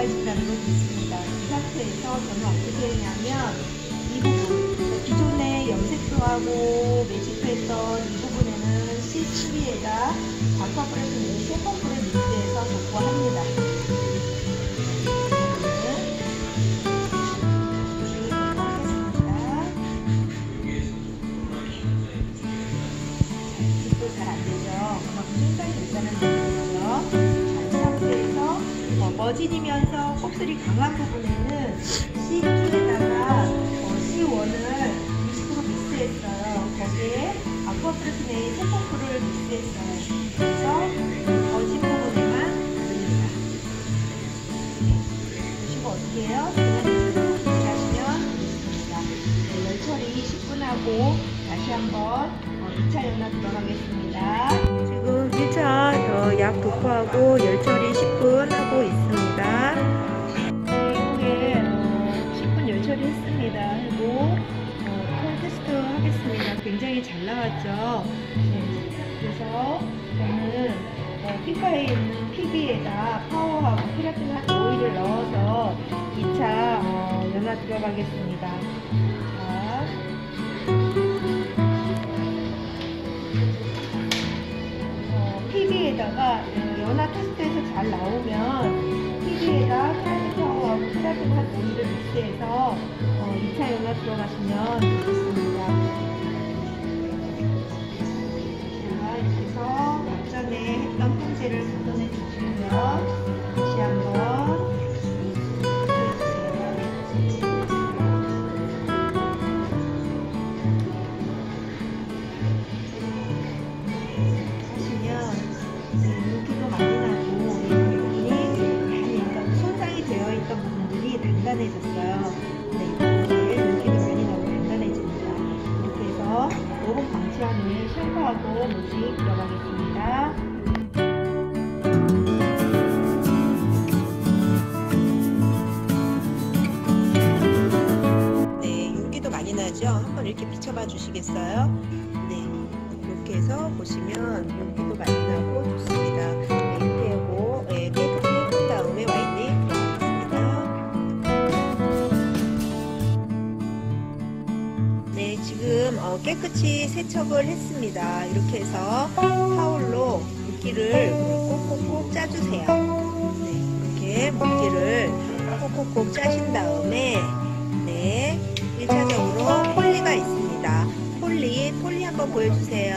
모발 진단으로 됐습니다. 이 상태에서 저는 어떻게 했냐면 이 부분 기존에 염색도 하고 매직도 했던 이 부분에는 C3에다 아쿠아프레스의 셰퍼프를 믹스해서 덮고합니다. 잘안 되죠. 그만큼 손상이 됐다는 어, 머진이면서 곱슬이 강한 부분에는 C2에다가 어, C1을 그래서 저는 어, 피카에 있는 PB에다 파워하고 한 오일을 넣어서 2차 어, 연화 들어가겠습니다. 자. 어, PB에다가 연화 테스트에서 잘 나오면 프라이드 파워하고 한 오일을 믹스해서 어, 2차 연화 들어가시면 되겠습니다. 앞전에 했던 품질을 걷어내 주시고요. 나죠? 한번 이렇게 비춰봐 주시겠어요? 네, 이렇게 해서 보시면 윤기도 많이 나고 좋습니다. 네, 이렇게 하고 네, 깨끗이 한 다음에 와인딩 들어가겠습니다. 네, 지금 어, 깨끗이 세척을 했습니다. 이렇게 해서 타올로 물기를 꼭꼭꼭 짜주세요. 네, 이렇게 물기를 꼭꼭꼭 짜신 다음에 네, 1차적으로 폴리가 있습니다. 폴리, 폴리 한번 보여주세요.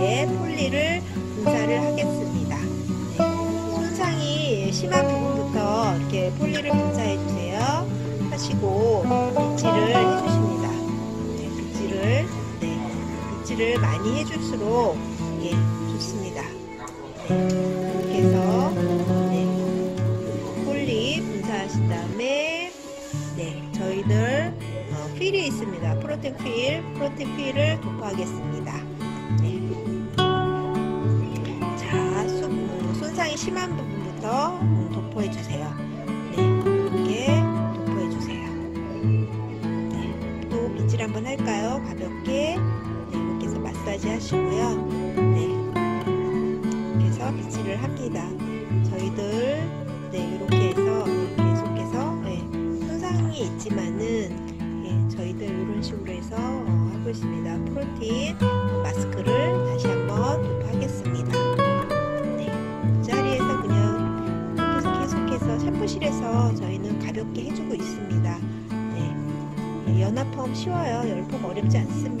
네, 폴리를 분사를 하겠습니다. 네, 손상이 심한 부분부터 이렇게 폴리를 분사해주세요. 하시고 빗질을 해주십니다. 네, 빗질을, 네, 빗질을 많이 해줄수록 예, 좋습니다. 네, 어, 필이 있습니다. 프로틴 필, 프로틴 필을 도포하겠습니다. 네. 자, 손상이 심한 부분부터 음, 도포해 주세요. 열펌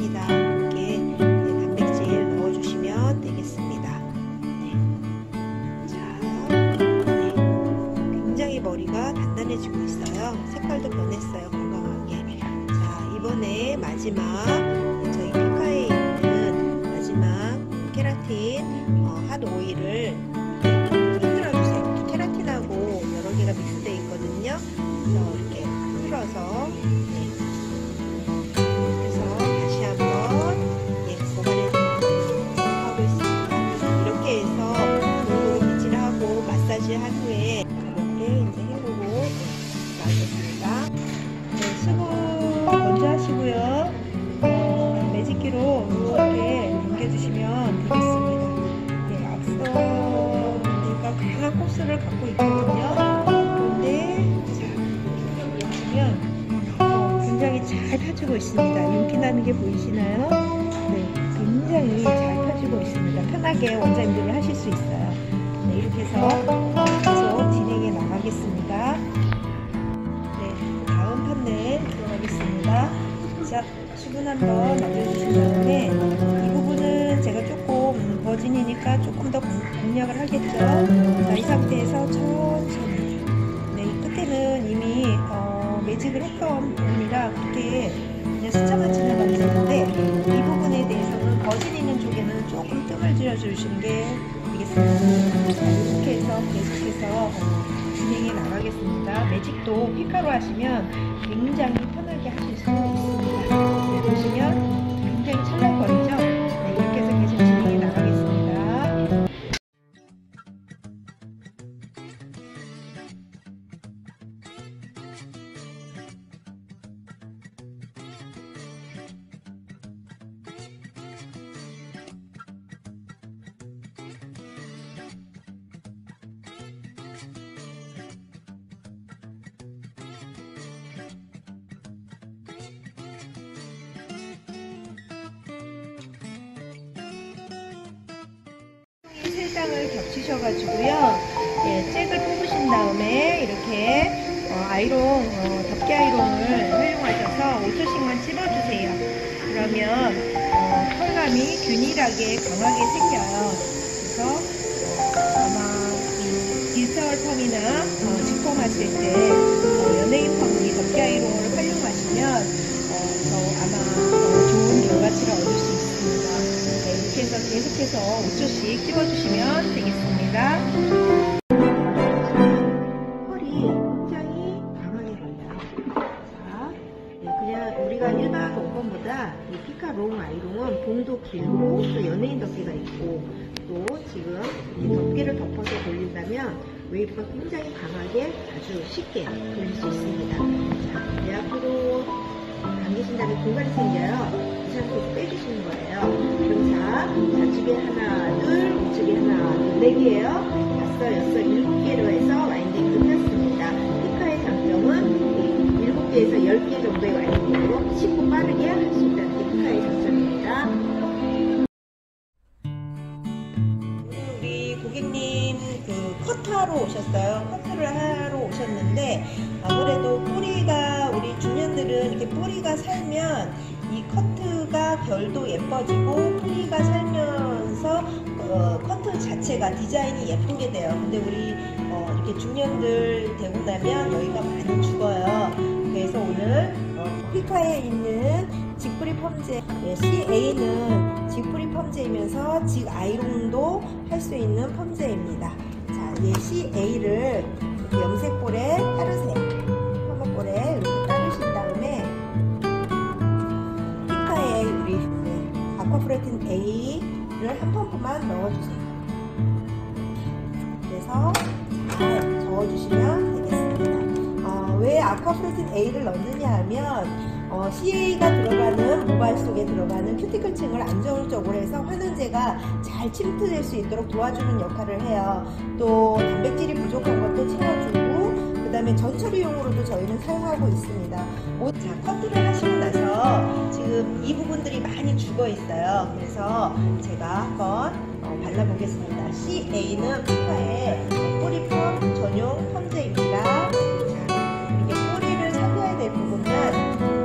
한번 만들어주신 다음에 이 부분은 제가 조금 버진이니까 조금 더 공략을 하겠죠. 자, 이 상태에서 천천히. 네, 이 끝에는 이미 어, 매직을 했던 부분이라 그렇게 그냥 숫자만 지나가면 되는데 이 부분에 대해서는 버진 있는 쪽에는 조금 뜸을 들여주시는 게 되겠습니다. 자, 이렇게 해서 계속해서 진행해 나가겠습니다. 매직도 피카로 하시면 겹치셔가지고요. 예, 잭을 뽑으신 다음에 이렇게 어, 아이롱, 어, 덮개 아이롱을 활용하셔서 5초씩만 찝어주세요. 그러면 어, 컬감이 균일하게 강하게 생겨요. 그래서 어, 아마 이 디지털 펌이나 어, 직폼 하실 때 어, 연예인 펌이 덮개 아이롱을 활용하시면 어, 더 아마 더 좋은 결과치를 수 계속해서 5초씩 찝어주시면 되겠습니다. 컬이 굉장히 강하게 걸려요. 자, 네, 그냥 우리가 일반 원본보다 이 피카 long 아이롱은 봉도 길고 또 연예인 덮개가 있고 또 지금 이 덮개를 덮어서 돌린다면 웨이브가 굉장히 강하게 아주 쉽게 돌릴 수 있습니다. 자, 네, 앞으로 당기신 다음에 공간이 생겨요. 이 상태에서 빼주시는 거예요. 그럼 자, 좌측에 하나, 둘, 우측에 하나, 둘, 네 개예요. 다섯, 여섯, 일곱 개로 해서 와인딩 끝났습니다. 피카의 장점은 이 일곱 개에서 열 개 정도의 와인딩으로 쉽고 빠르게 할 수 있다는 게 피카의 장점입니다. 오늘 우리 고객님 그 커트하러 오셨어요. 커트를 하러 오셨는데 아무래도 뿌리가 우리 중년들은 이렇게 뿌리가 살면 이 커트가 결도 예뻐지고 뿌리가 살면서 어, 커트 자체가 디자인이 예쁘게 돼요. 근데 우리 어, 이렇게 중년들 되고 나면 여기가 많이 죽어요. 그래서 오늘 어, 피카에 있는 직뿌리 펌제 네, CA는 직뿌리 펌제이면서 직 아이롱도 할 수 있는 펌제입니다. 자, 이 CA를 염색볼에 A를 한 펌프만 넣어주세요. 그래서 잘 저어주시면 되겠습니다. 어, 왜 아쿠아프레틴 A를 넣느냐 하면 어, CA가 들어가는 모발 속에 들어가는 큐티클 층을 안정적으로 해서 환원제가 잘 침투될 수 있도록 도와주는 역할을 해요. 또 단백질이 부족한 것도 채워주고 그 다음에 전처리용으로도 저희는 사용하고 있습니다. 오, 자 커트를 하시고 나서 지금 이 부분들이 많이 죽어 있어요. 그래서 제가 한번 어, 발라보겠습니다. CA는 피카의 뿌리펌 전용 펌제입니다. 자, 이렇게 뿌리를 살려야 될 부분만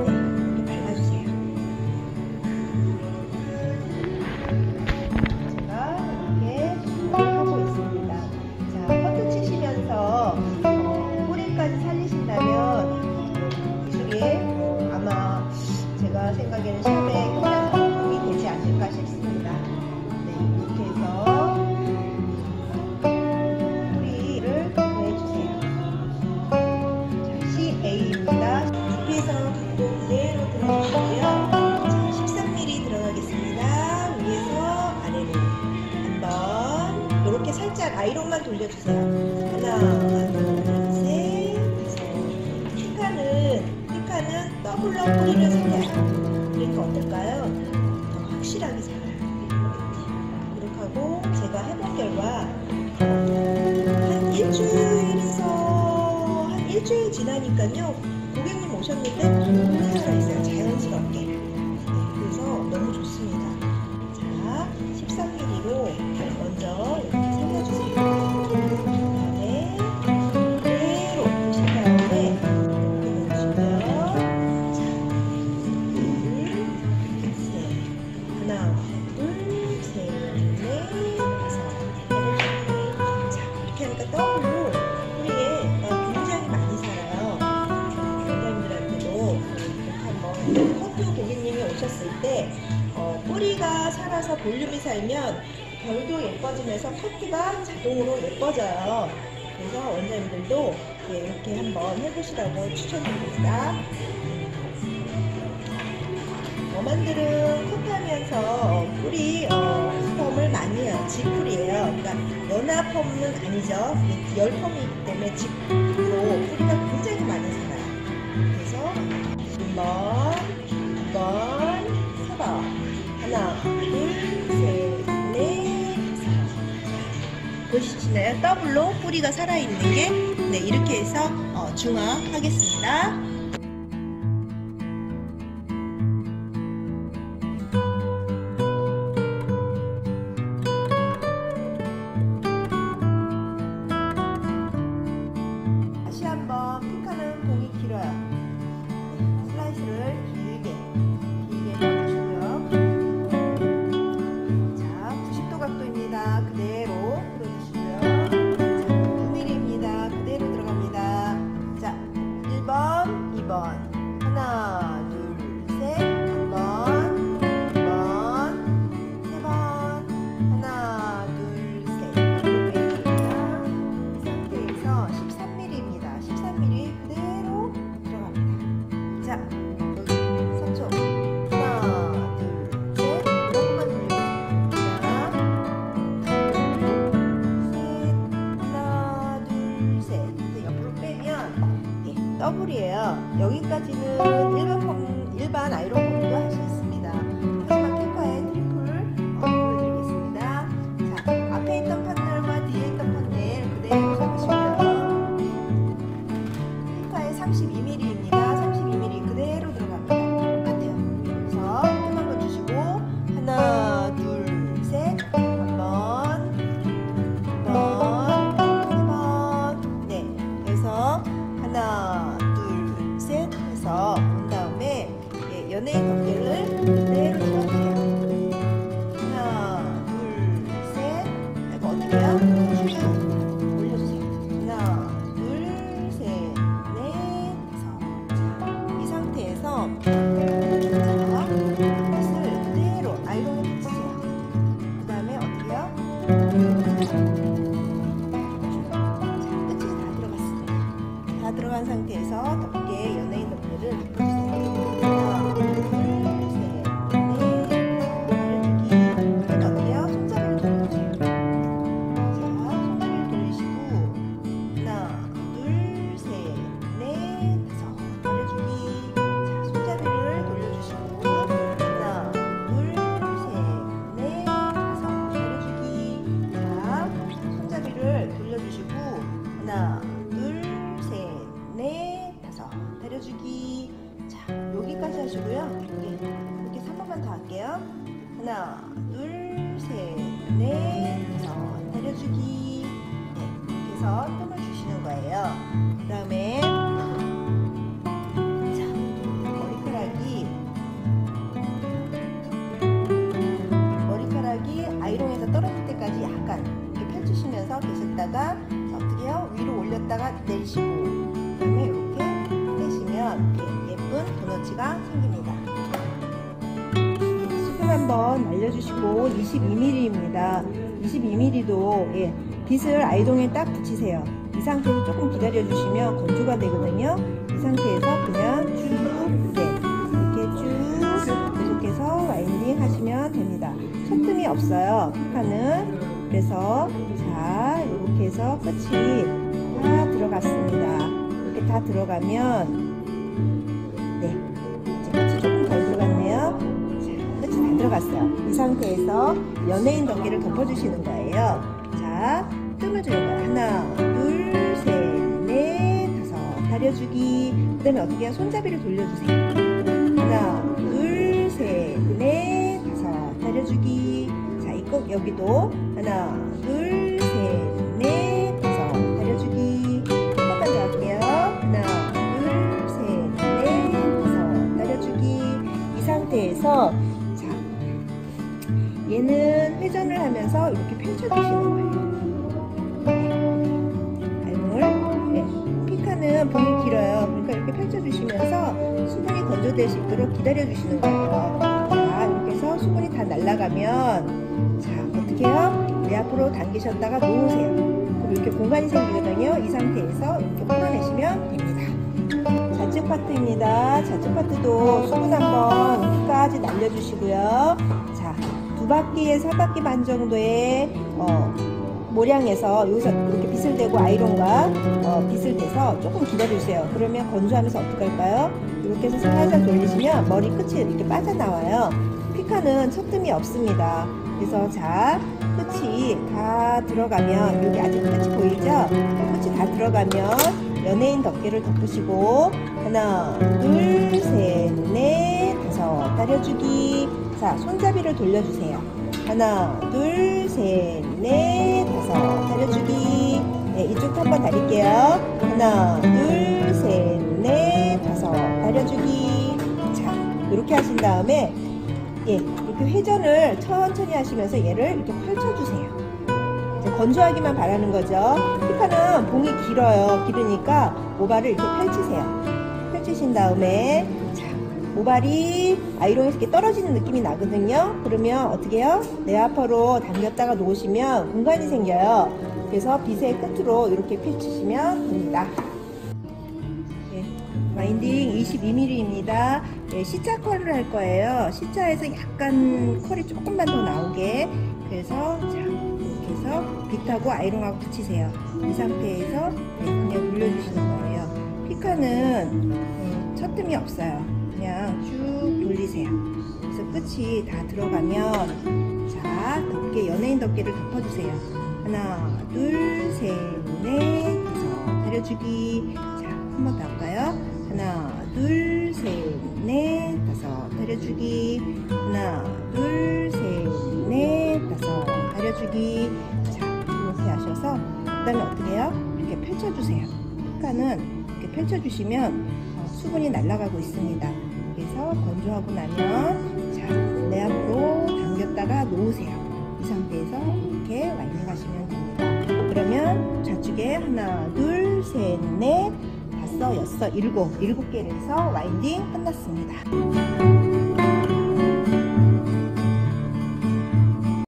지나니까요. 고객님 오셨는데 호두 고객님이 오셨을 때 어, 뿌리가 살아서 볼륨이 살면 별도 예뻐지면서 커트가 자동으로 예뻐져요. 그래서 원장님들도 예, 이렇게 한번 해보시라고 추천드립니다. 어만들은 컷하면서 뿌리 어, 펌을 많이 해요. 지풀이에요. 그러니까 연화 펌은 아니죠. 열 펌이기 때문에 지풀로 뿌리가 굉장히 많이 살아요. 그래서 한번 하나, 둘, 셋, 넷, 다섯 보시나요? 더블로 뿌리가 살아있는 게 네, 이렇게 해서 어, 중화하겠습니다. 일반 펌, 일반 아이론 펌 거 어떻게 해요? 한번 말려주시고 22mm입니다. 22mm도 예, 빗을 아이동에 딱 붙이세요. 이 상태에서 조금 기다려주시면 건조가 되거든요. 이 상태에서 그냥 쭉 네, 이렇게 쭉 계속해서 와인딩 하시면 됩니다. 손등이 없어요. 피카는 그래서 자 이렇게 해서 끝이 다 들어갔습니다. 이렇게 다 들어가면 들어갔어요. 이 상태에서 연예인 덮개를 덮어주시는 거예요. 자 뜸을 거예요. 하나 둘 셋 넷 다섯 다려주기 그 다음에 어떻게 해요? 손잡이를 돌려주세요. 하나, 둘, 셋, 넷, 다섯. 다려주기. 자, 이거 여기도 하나, 둘, 회전을 하면서 이렇게 펼쳐주시는 거예요. 알몸을 네. 피카는 봉이 길어요. 그러니까 이렇게 펼쳐주시면서 수분이 건조될 수 있도록 기다려주시는 거예요. 자, 이렇게 해서 수분이 다 날아가면 자 어떻게 해요? 내 앞으로 당기셨다가 놓으세요. 그럼 이렇게 공간이 생기거든요. 이 상태에서 이렇게 풀어내시면 됩니다. 좌측 파트입니다. 좌측 파트도 수분 한번 끝까지 날려주시고요. 자, 두 바퀴에 세 바퀴 반 정도의 어, 모량에서 여기서 이렇게 빗을 대고 아이론과 어, 빗을 대서 조금 기다려주세요. 그러면 건조하면서 어떻게 할까요? 이렇게 해서 살살 돌리시면 머리 끝이 이렇게 빠져나와요. 피카는 첫 뜸이 없습니다. 그래서 자, 끝이 다 들어가면 여기 아직 끝이 보이죠? 끝이 다 들어가면 연예인 덮개를 덮으시고 하나, 둘, 셋, 넷, 다섯 다려주기 자, 손잡이를 돌려주세요. 하나, 둘, 셋, 넷, 다섯 다려주기 네, 이쪽도 한번 다릴게요. 하나, 둘, 셋, 넷, 다섯 다려주기 자, 이렇게 하신 다음에 예, 이렇게 회전을 천천히 하시면서 얘를 이렇게 펼쳐주세요. 건조하기만 바라는 거죠. 피카는 봉이 길어요. 길으니까 모발을 이렇게 펼치세요. 펼치신 다음에 자 모발이 아이롱에서 이렇게 떨어지는 느낌이 나거든요. 그러면 어떻게 해요? 내 앞으로 당겼다가 놓으시면 공간이 생겨요. 그래서 빗의 끝으로 이렇게 펼치시면 됩니다. 예, 와인딩 22mm입니다. 예, C자 컬을 할 거예요. C자에서 약간 컬이 조금만 더 나오게. 그래서 자, 이렇게 해서 빗하고 아이롱하고 붙이세요. 이 상태에서 네, 그냥 돌려주시는 거예요. 피카는 음, 첫 뜸이 없어요. 그냥 쭉 돌리세요. 그래서 끝이 다 들어가면 자, 덮개, 연예인 덮개를 덮어주세요. 하나, 둘, 셋, 넷, 다섯. 다려주기. 자, 한 번 더 할까요? 하나, 둘, 셋, 넷, 다섯. 다려주기. 하나, 둘, 셋, 넷, 다섯. 다려주기. 자, 이렇게 하셔서, 그 다음에 어떻게 해요? 이렇게 펼쳐주세요. 피카는 이렇게 펼쳐주시면 어, 수분이 날아가고 있습니다. 건조하고 나면, 자, 내 앞으로 당겼다가 놓으세요. 이 상태에서 이렇게 와인딩 하시면 됩니다. 그러면 좌측에 하나, 둘, 셋, 넷, 다섯, 여섯, 일곱, 일곱 개를 해서 와인딩 끝났습니다.